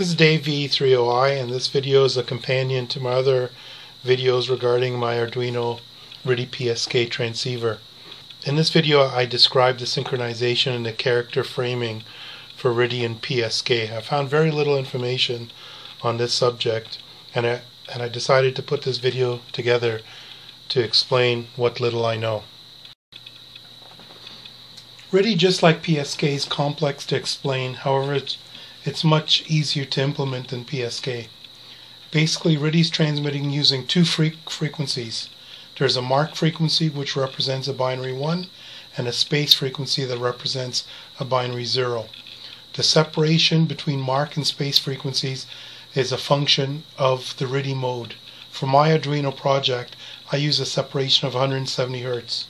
This is Dave VE3OOI and this video is a companion to my other videos regarding my Arduino RTTY PSK transceiver. In this video I describe the synchronization and the character framing for RTTY and PSK. I found very little information on this subject and I, and I decided to put this video together to explain what little I know. RTTY, just like PSK, is complex to explain, however it's it's much easier to implement than PSK. Basically, RTTY is transmitting using two fre frequencies. There's a mark frequency which represents a binary 1 and a space frequency that represents a binary 0. The separation between mark and space frequencies is a function of the RTTY mode. For my Arduino project, I use a separation of 170 Hz.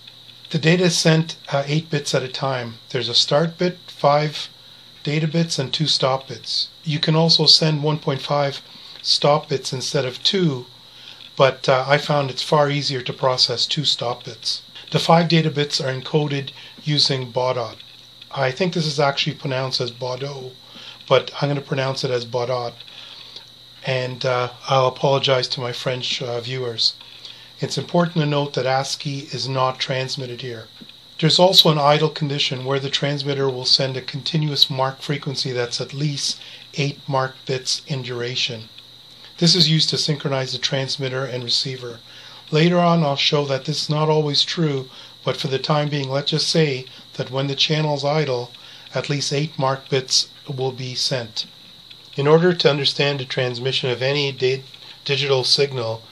The data is sent uh, 8 bits at a time. There's a start bit, 5 data bits and two stop bits. You can also send 1.5 stop bits instead of two, but uh, I found it's far easier to process two stop bits. The five data bits are encoded using Baudot. I think this is actually pronounced as Baudot, but I'm going to pronounce it as Baudot. And uh, I'll apologize to my French uh, viewers. It's important to note that ASCII is not transmitted here. There's also an idle condition where the transmitter will send a continuous mark frequency that's at least 8 mark bits in duration. This is used to synchronize the transmitter and receiver. Later on I'll show that this is not always true, but for the time being let's just say that when the channel is idle, at least 8 mark bits will be sent. In order to understand the transmission of any digital signal,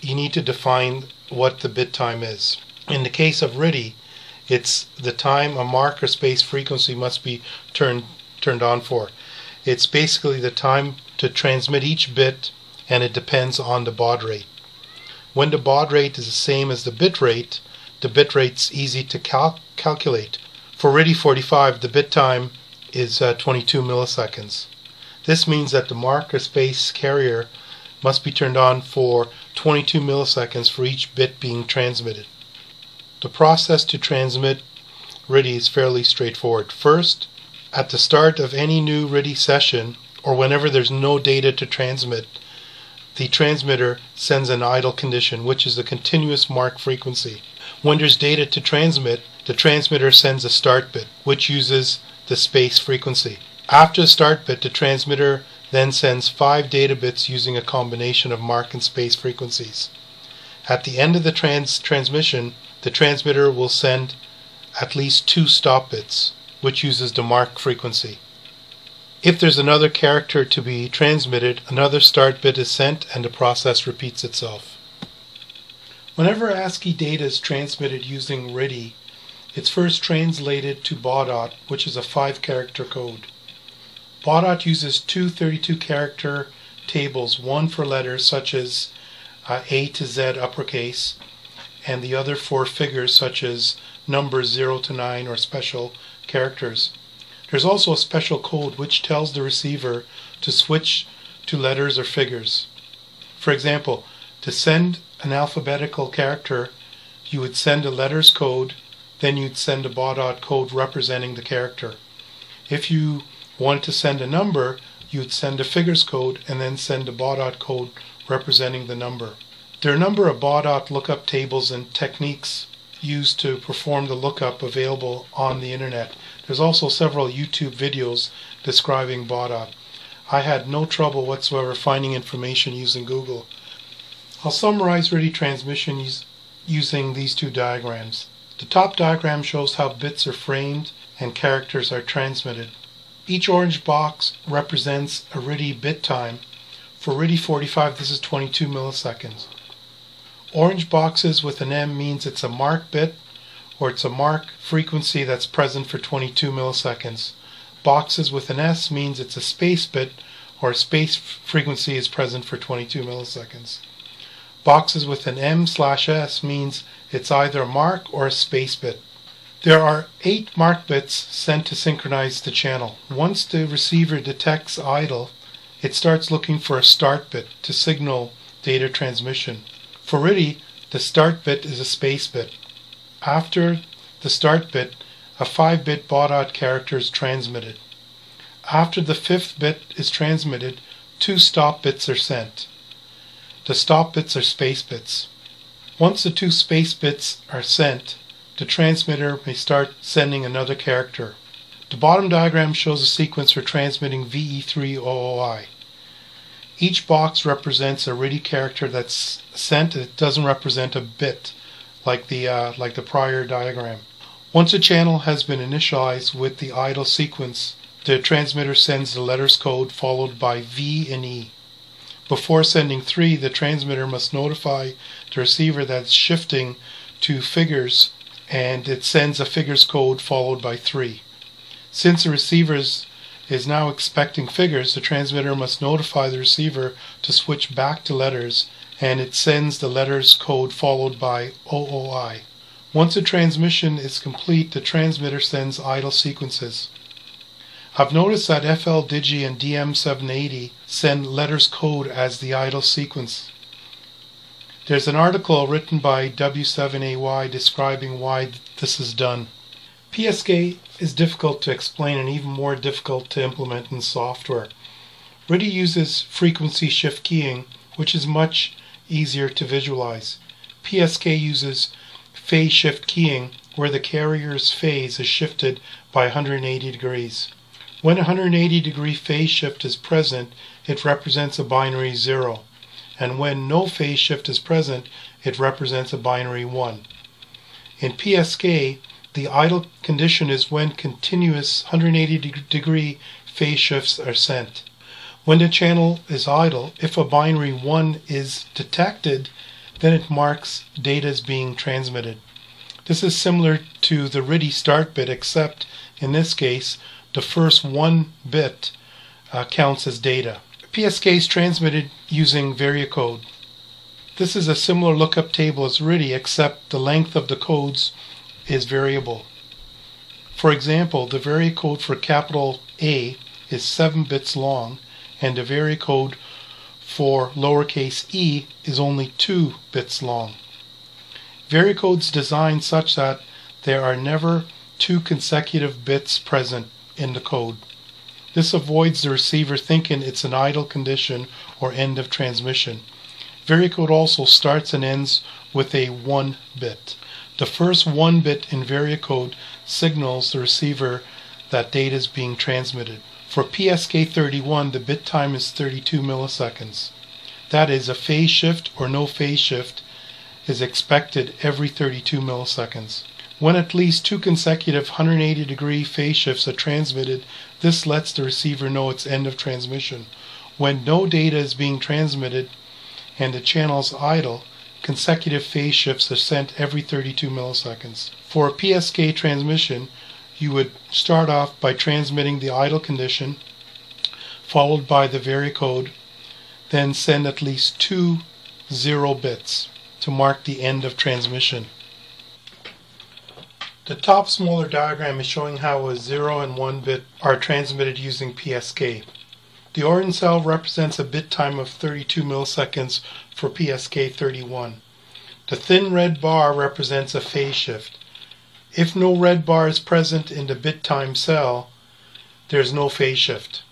you need to define what the bit time is. In the case of RTTY, it's the time a marker space frequency must be turned turned on for. It's basically the time to transmit each bit and it depends on the baud rate. When the baud rate is the same as the bit rate, the bit rate's easy to cal calculate. For RTTY 45, the bit time is uh, 22 milliseconds. This means that the marker space carrier must be turned on for 22 milliseconds for each bit being transmitted. The process to transmit RTTY is fairly straightforward. First, at the start of any new RTTY session, or whenever there's no data to transmit, the transmitter sends an idle condition, which is the continuous mark frequency. When there's data to transmit, the transmitter sends a start bit, which uses the space frequency. After the start bit, the transmitter then sends five data bits using a combination of mark and space frequencies. At the end of the trans transmission, the transmitter will send at least two stop bits, which uses the mark frequency. If there's another character to be transmitted, another start bit is sent and the process repeats itself. Whenever ASCII data is transmitted using RTTY, it's first translated to Baudot, which is a five character code. Baudot uses two 32 character tables, one for letters such as uh, A to Z uppercase, and the other for figures such as numbers 0 to 9 or special characters. There's also a special code which tells the receiver to switch to letters or figures. For example, to send an alphabetical character, you would send a letters code, then you'd send a baudot code representing the character. If you wanted to send a number, you'd send a figures code and then send a baudot code representing the number. There are a number of Baudot lookup tables and techniques used to perform the lookup available on the internet. There's also several YouTube videos describing Baudot. I had no trouble whatsoever finding information using Google. I'll summarize RTTY transmission using these two diagrams. The top diagram shows how bits are framed and characters are transmitted. Each orange box represents a RTTY bit time. For RTTY 45 this is 22 milliseconds. Orange boxes with an M means it's a mark bit or it's a mark frequency that's present for 22 milliseconds. Boxes with an S means it's a space bit or a space frequency is present for 22 milliseconds. Boxes with an M slash S means it's either a mark or a space bit. There are eight mark bits sent to synchronize the channel. Once the receiver detects idle, it starts looking for a start bit to signal data transmission. For RTTY, the start bit is a space bit. After the start bit, a 5-bit baudot character is transmitted. After the fifth bit is transmitted, two stop bits are sent. The stop bits are space bits. Once the two space bits are sent, the transmitter may start sending another character. The bottom diagram shows a sequence for transmitting VE3OOI. Each box represents a RTTY character that's sent. It doesn't represent a bit like the uh, like the prior diagram. Once a channel has been initialized with the idle sequence, the transmitter sends the letters code followed by V and E. Before sending 3, the transmitter must notify the receiver that it's shifting to figures and it sends a figures code followed by 3. Since the receiver is, now expecting figures, the transmitter must notify the receiver to switch back to letters and it sends the letters code followed by OOI. Once a transmission is complete, the transmitter sends idle sequences. I've noticed that FL Digi and DM780 send letters code as the idle sequence. There's an article written by W7AY describing why this is done. PSK is difficult to explain and even more difficult to implement in software. RTTY uses frequency shift keying, which is much easier to visualize. PSK uses phase shift keying, where the carrier's phase is shifted by 180 degrees. When a 180 degree phase shift is present, it represents a binary 0, and when no phase shift is present, it represents a binary 1. In PSK, the idle condition is when continuous 180 degree phase shifts are sent. When the channel is idle, if a binary 1 is detected, then it marks data as being transmitted. This is similar to the RTTY start bit, except in this case, the first one bit uh, counts as data. PSK is transmitted using varicode. This is a similar lookup table as RTTY except the length of the codes is variable. For example, the varicode for capital A is 7 bits long and the varicode for lowercase e is only 2 bits long. Varicode's designed such that there are never two consecutive bits present in the code. This avoids the receiver thinking it's an idle condition or end of transmission. Varicode also starts and ends with a 1 bit. The first 1 bit in varicode signals the receiver that data is being transmitted. For PSK31, the bit time is 32 milliseconds. That is, a phase shift or no phase shift is expected every 32 milliseconds. When at least two consecutive 180 degree phase shifts are transmitted, this lets the receiver know it's end of transmission. When no data is being transmitted and the channel is idle, consecutive phase shifts are sent every 32 milliseconds. For a PSK transmission, you would start off by transmitting the idle condition, followed by the varicode, then send at least two zero bits to mark the end of transmission. The top smaller diagram is showing how a 0 and 1 bit are transmitted using PSK. The orange cell represents a bit time of 32 milliseconds for PSK 31. The thin red bar represents a phase shift. If no red bar is present in the bit time cell, there's no phase shift.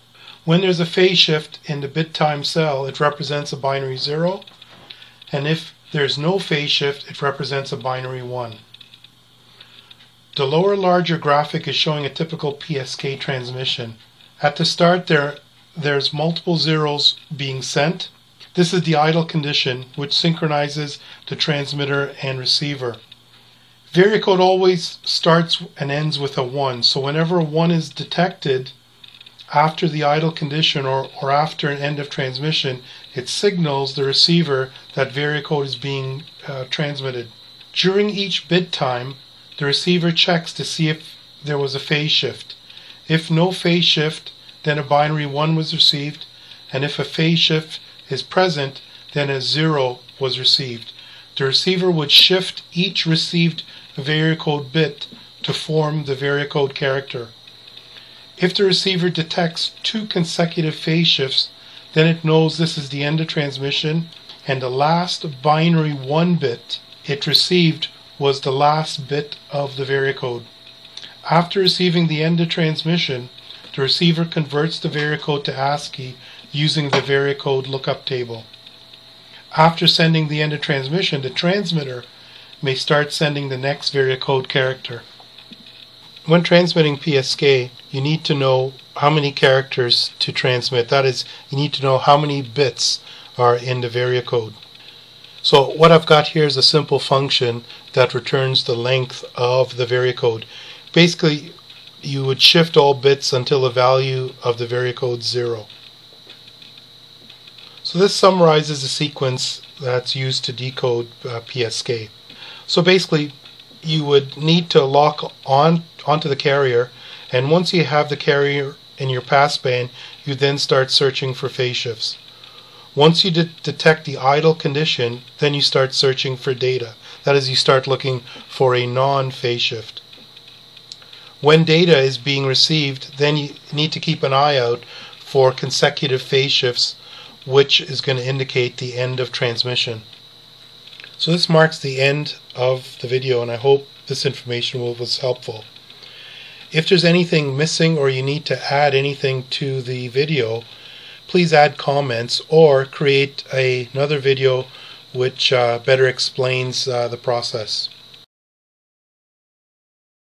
When there's a phase shift in the bit time cell, it represents a binary 0, and if there's no phase shift, it represents a binary 1. The lower larger graphic is showing a typical PSK transmission. At the start there, there's multiple zeros being sent. This is the idle condition which synchronizes the transmitter and receiver. Varicode always starts and ends with a 1, so whenever a 1 is detected after the idle condition or, or after an end of transmission, it signals the receiver that varicode is being uh, transmitted. During each bit time, the receiver checks to see if there was a phase shift. If no phase shift, then a binary 1 was received, and if a phase shift is present, then a 0 was received. The receiver would shift each received varicode bit to form the varicode character. If the receiver detects two consecutive phase shifts, then it knows this is the end of transmission, and the last binary 1 bit it received was the last bit of the varicode. After receiving the end of transmission, the receiver converts the varicode to ASCII using the varicode lookup table. After sending the end of transmission, the transmitter may start sending the next varicode character. When transmitting PSK, you need to know how many characters to transmit. That is, you need to know how many bits are in the varicode. So what I've got here is a simple function that returns the length of the varicode. Basically, you would shift all bits until the value of the varicode is zero. So this summarizes the sequence that's used to decode uh, PSK. So basically, you would need to lock on onto the carrier, and once you have the carrier in your passband, you then start searching for phase shifts. Once you de detect the idle condition, then you start searching for data. That is, you start looking for a non-phase shift. When data is being received, then you need to keep an eye out for consecutive phase shifts which is going to indicate the end of transmission. So this marks the end of the video and I hope this information was helpful. If there's anything missing or you need to add anything to the video, please add comments or create a, another video which uh, better explains uh, the process.